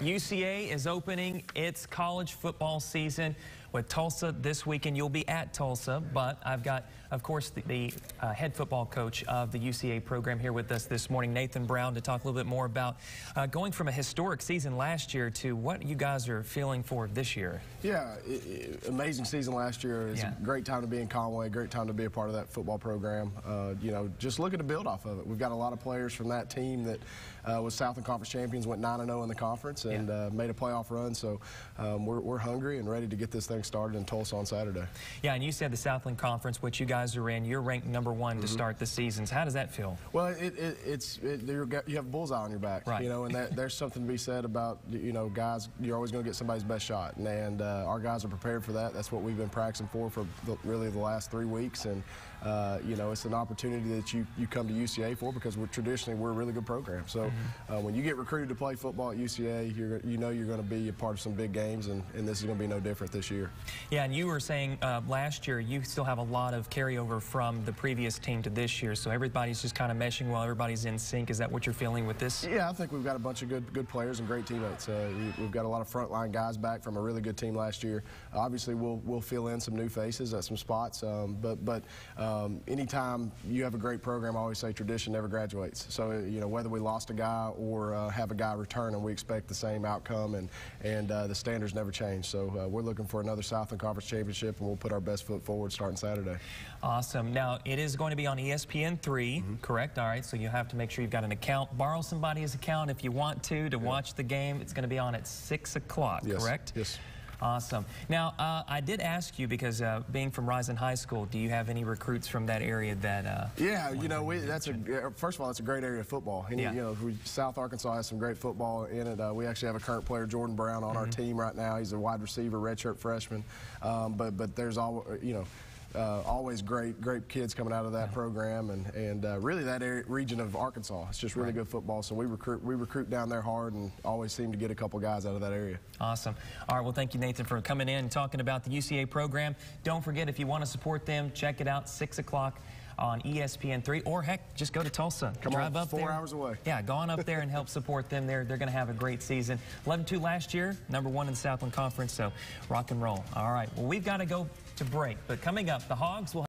UCA is opening its college football season with Tulsa this weekend. You'll be at Tulsa, but I've got, of course, the, the uh, head football coach of the UCA program here with us this morning, Nathan Brown, to talk a little bit more about uh, going from a historic season last year to what you guys are feeling for this year. Yeah, it, it, amazing season last year. It's yeah. a great time to be in Conway, great time to be a part of that football program. Uh, you know, just looking to build off of it. We've got a lot of players from that team that uh, was Southland Conference champions, went 9-0 in the conference, and yeah. Uh, made a playoff run. So um, we're, we're hungry and ready to get this thing started in Tulsa on Saturday. Yeah, and you said the Southland Conference, which you guys are in, you're ranked number one mm -hmm. to mm-hmm. start the seasons. How does that feel? Well, it, it, it's it, you have a bullseye on your back, right. you know, and that, there's something to be said about you know guys. You're always going to get somebody's best shot, and, and uh, our guys are prepared for that. That's what we've been practicing for for the, really the last three weeks, and uh, you know it's an opportunity that you you come to UCA for because we're traditionally we're a really good program. So mm -hmm. uh, when you get recruited to play football at UCA, you you know you're going to be a part of some big games, and, and this is going to be no different this year. Yeah, and you were saying uh, last year you still have a lot of carryover from the previous team to this year, so everybody's just kind of meshing well, everybody's in sync. Is that what you're feeling with this? Yeah, I think we've got a bunch of good good players and great teammates. Uh, we've got a lot of frontline guys back from a really good team last year. Obviously, we'll we'll fill in some new faces at some spots, um, but but um, anytime you have a great program, I always say tradition never graduates. So you know whether we lost a guy or uh, have a guy return, and we expect the same outcome, and and uh, the standards never change. So uh, we're looking for another Southland Conference championship, and we'll put our best foot forward starting Saturday. Awesome. Now, it is going to be on ESPN3, mm -hmm. correct? All right, so you have to make sure you've got an account. Borrow somebody's account if you want to, to yeah. watch the game. It's going to be on at 6 o'clock, yes. correct? Yes. Awesome. Now, uh, I did ask you because uh, being from Rison High School, do you have any recruits from that area that? Uh, yeah, you know, we, that's a first of all, that's a great area of football. And, yeah. You know, we, South Arkansas has some great football in it. Uh, we actually have a current player, Jordan Brown, on mm -hmm. our mm-hmm. team right now. He's a wide receiver, redshirt freshman. Um, but but there's all you know uh, always great, great kids coming out of that program, and and uh, really that area, region of Arkansas. It's just really right. good football. So we recruit we recruit down there hard, and always seem to get a couple guys out of that area. Awesome. All right. Well, thank you, Nathan, for coming in and talking about the UCA program. Don't forget if you want to support them, check it out. Six o'clock on ESPN3, or heck, just go to Tulsa. Come Drive on, up four there. hours away. Yeah, go on up there and help support them. They're, they're going to have a great season. 11-2 last year, number one in the Southland Conference, so rock and roll. All right, well, we've got to go to break, but coming up, the Hogs will